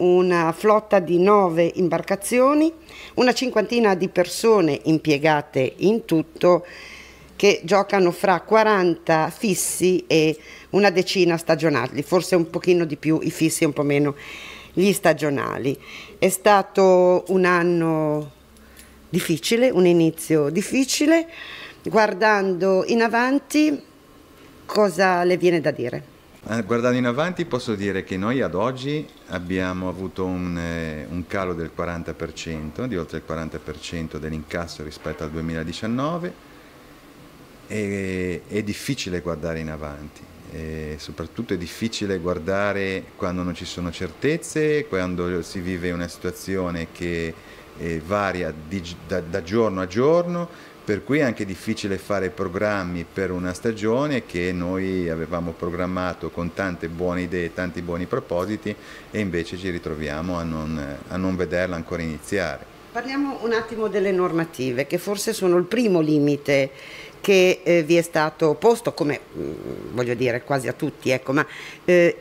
una flotta di nove imbarcazioni, una cinquantina di persone impiegate in tutto che giocano fra 40 fissi e una decina stagionali, forse un pochino di più i fissi e un po' meno gli stagionali. È stato un anno difficile, un inizio difficile. Guardando in avanti, cosa le viene da dire? Eh, guardando in avanti posso dire che noi ad oggi abbiamo avuto un, eh, un, calo del 40%, di oltre il 40% dell'incasso rispetto al 2019 e, è difficile guardare in avanti, e soprattutto è difficile guardare quando non ci sono certezze, quando si vive una situazione che eh, varia di, da, da giorno a giorno, per cui è anche difficile fare programmi per una stagione che noi avevamo programmato con tante buone idee, tanti buoni propositi e invece ci ritroviamo a non, a non vederla ancora iniziare. Parliamo un attimo delle normative che forse sono il primo limite che eh, vi è stato posto, come mh, mm, voglio dire quasi a tutti, ecco, ma eh,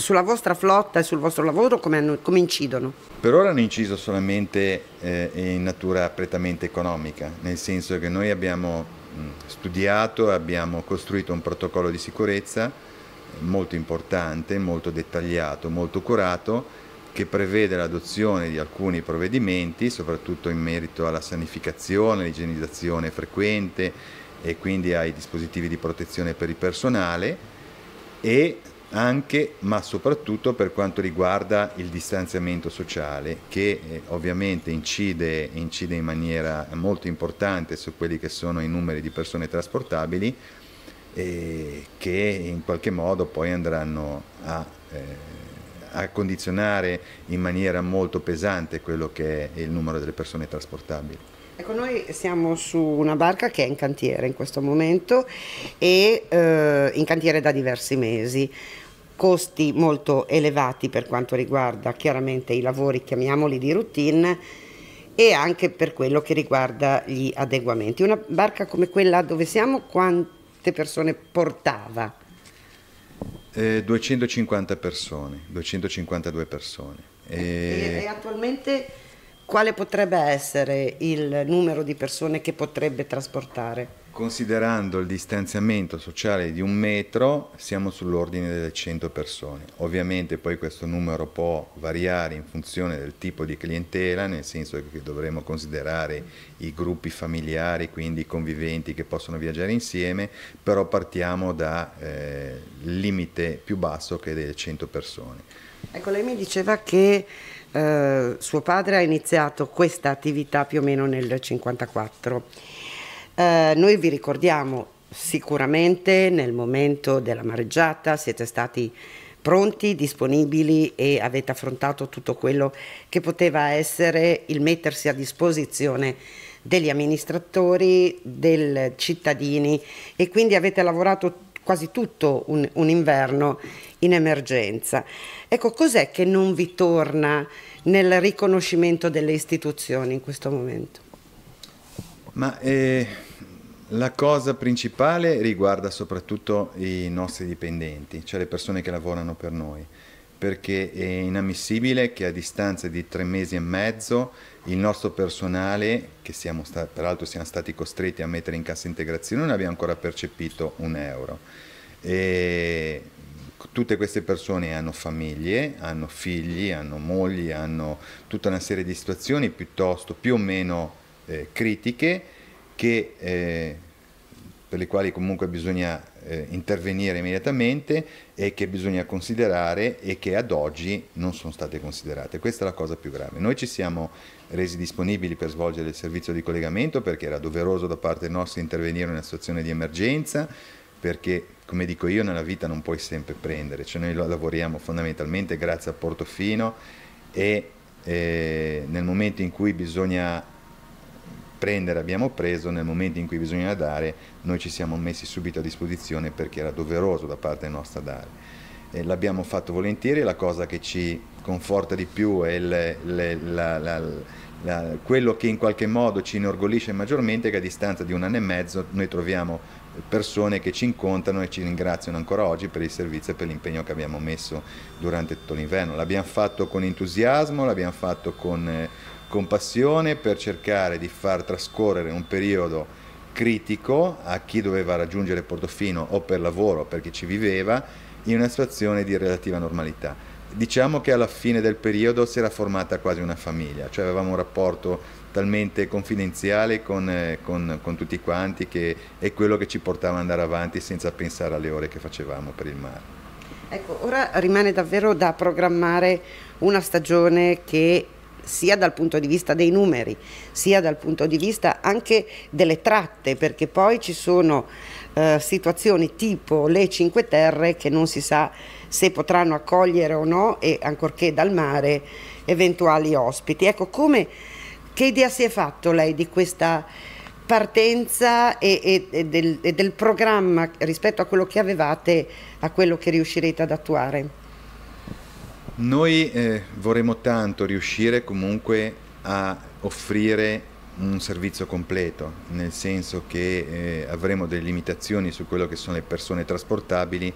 sulla vostra flotta e sul vostro lavoro come, hanno, come incidono? Per ora hanno inciso solamente eh, in natura prettamente economica, nel senso che noi abbiamo studiato, abbiamo costruito un protocollo di sicurezza molto importante, molto dettagliato, molto curato, che prevede l'adozione di alcuni provvedimenti, soprattutto in merito alla sanificazione, all'igienizzazione frequente e quindi ai dispositivi di protezione per il personale e anche ma soprattutto per quanto riguarda il distanziamento sociale che eh, ovviamente incide, incide, in maniera molto importante su quelli che sono i numeri di persone trasportabili e che in qualche modo poi andranno a, eh, a condizionare in maniera molto pesante quello che è il numero delle persone trasportabili. Ecco, noi siamo su una barca che è in cantiere in questo momento e eh, in cantiere da diversi mesi costi molto elevati per quanto riguarda chiaramente i lavori, chiamiamoli di routine, e anche per quello che riguarda gli adeguamenti. Una barca come quella dove siamo, quante persone portava? Eh, 250 persone, 252 persone. E... E, e attualmente quale potrebbe essere il numero di persone che potrebbe trasportare? Considerando il distanziamento sociale di un metro, siamo sull'ordine delle 100 persone. Ovviamente poi questo numero può variare in funzione del tipo di clientela, nel senso che dovremo considerare i gruppi familiari, quindi i conviventi che possono viaggiare insieme, però partiamo dal eh, limite più basso che è delle 100 persone. Ecco, lei mi diceva che eh, suo padre ha iniziato questa attività più o meno nel 1954 eh, noi vi ricordiamo sicuramente nel momento della mareggiata siete stati pronti, disponibili e avete affrontato tutto quello che poteva essere il mettersi a disposizione degli amministratori, dei cittadini e quindi avete lavorato quasi tutto un, un inverno in emergenza. Ecco, cos'è che non vi torna nel riconoscimento delle istituzioni in questo momento? Ma eh, la cosa principale riguarda soprattutto i nostri dipendenti, cioè le persone che lavorano per noi, perché è inammissibile che a distanza di tre mesi e mezzo il nostro personale, che siamo peraltro siamo stati costretti a mettere in cassa integrazione, non abbia ancora percepito un euro. E tutte queste persone hanno famiglie, hanno figli, hanno mogli, hanno tutta una serie di situazioni piuttosto più o meno eh, critiche che, eh, per le quali comunque bisogna eh, intervenire immediatamente e che bisogna considerare e che ad oggi non sono state considerate. Questa è la cosa più grave. Noi ci siamo resi disponibili per svolgere il servizio di collegamento perché era doveroso da parte nostra intervenire in una situazione di emergenza, perché come dico io nella vita non puoi sempre prendere, cioè noi lavoriamo fondamentalmente grazie a Portofino e eh, nel momento in cui bisogna prendere abbiamo preso, nel momento in cui bisogna dare noi ci siamo messi subito a disposizione perché era doveroso da parte nostra dare. L'abbiamo fatto volentieri, la cosa che ci conforta di più è il, le, la, la, la, quello che in qualche modo ci inorgoglisce maggiormente è che a distanza di un anno e mezzo noi troviamo persone che ci incontrano e ci ringraziano ancora oggi per il servizio e per l'impegno che abbiamo messo durante tutto l'inverno. L'abbiamo fatto con entusiasmo, l'abbiamo fatto con, eh, con passione per cercare di far trascorrere un periodo critico a chi doveva raggiungere Portofino o per lavoro o per ci viveva in una situazione di relativa normalità. Diciamo che alla fine del periodo si era formata quasi una famiglia, cioè avevamo un rapporto talmente confidenziale con, eh, con, con, tutti quanti che è quello che ci portava ad andare avanti senza pensare alle ore che facevamo per il mare. Ecco, ora rimane davvero da programmare una stagione che sia dal punto di vista dei numeri, sia dal punto di vista anche delle tratte, perché poi ci sono eh, situazioni tipo le Cinque Terre che non si sa se potranno accogliere o no, e ancorché dal mare, eventuali ospiti. Ecco, come, che idea si è fatto lei di questa partenza e, e, e, del, e del programma rispetto a quello che avevate, a quello che riuscirete ad attuare? Noi eh, vorremmo tanto riuscire comunque a offrire un servizio completo, nel senso che eh, avremo delle limitazioni su quello che sono le persone trasportabili,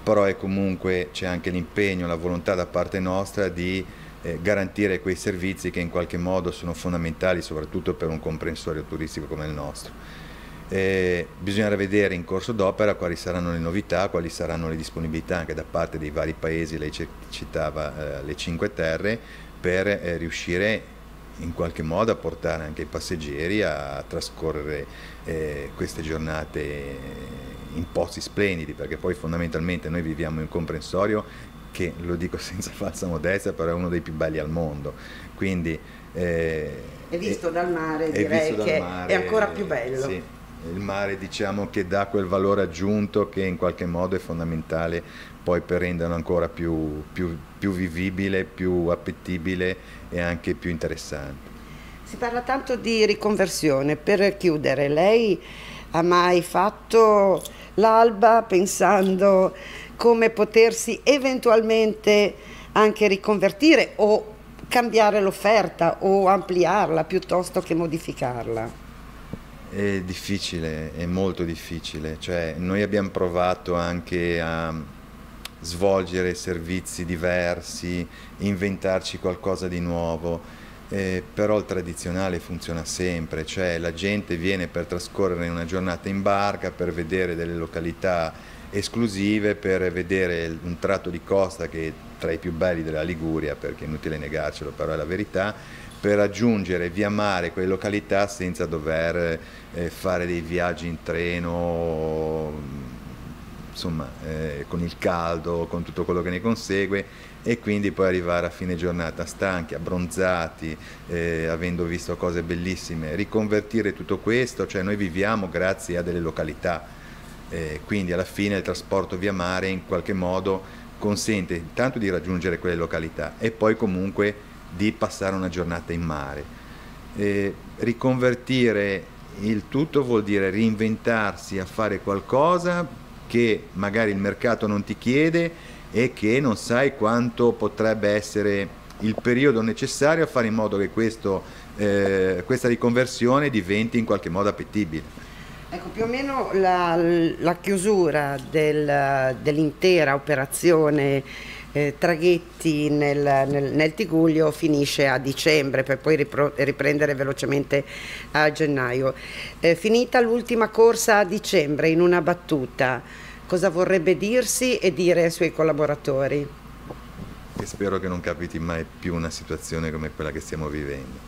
però è comunque c'è anche l'impegno, la volontà da parte nostra di eh, garantire quei servizi che in qualche modo sono fondamentali soprattutto per un comprensorio turistico come il nostro. Eh, bisognerà vedere in corso d'opera quali saranno le novità, quali saranno le disponibilità anche da parte dei vari paesi, lei citava eh, le Cinque Terre, per eh, riuscire in qualche modo a portare anche i passeggeri a trascorrere eh, queste giornate in posti splendidi, perché poi fondamentalmente noi viviamo in un comprensorio che, lo dico senza falsa modestia, però è uno dei più belli al mondo. Quindi, eh, è visto dal mare, direi che mare, è ancora più bello. Sì il mare diciamo che dà quel valore aggiunto che in qualche modo è fondamentale poi per renderlo ancora più, più, più vivibile, più appetibile e anche più interessante. Si parla tanto di riconversione, per chiudere, lei ha mai fatto l'alba pensando come potersi eventualmente anche riconvertire o cambiare l'offerta o ampliarla piuttosto che modificarla? È difficile, è molto difficile, cioè, noi abbiamo provato anche a svolgere servizi diversi, inventarci qualcosa di nuovo, eh, però il tradizionale funziona sempre, cioè la gente viene per trascorrere una giornata in barca, per vedere delle località esclusive, per vedere un tratto di costa che è tra i più belli della Liguria, perché è inutile negarcelo, però è la verità, per raggiungere via mare quelle località senza dover eh, fare dei viaggi in treno, insomma, eh, con il caldo, con tutto quello che ne consegue e quindi poi arrivare a fine giornata stanchi, abbronzati, eh, avendo visto cose bellissime, riconvertire tutto questo, cioè noi viviamo grazie a delle località, eh, quindi alla fine il trasporto via mare in qualche modo consente intanto di raggiungere quelle località e poi comunque di passare una giornata in mare. Eh, riconvertire il tutto vuol dire reinventarsi a fare qualcosa che magari il mercato non ti chiede e che non sai quanto potrebbe essere il periodo necessario a fare in modo che questo, eh, questa riconversione diventi in qualche modo appetibile. Ecco, più o meno la, la chiusura del, dell'intera operazione eh, traghetti nel, nel, nel, Tiguglio finisce a dicembre per poi ripro, riprendere velocemente a gennaio. Eh, finita l'ultima corsa a dicembre in una battuta, cosa vorrebbe dirsi e dire ai suoi collaboratori? E spero che non capiti mai più una situazione come quella che stiamo vivendo.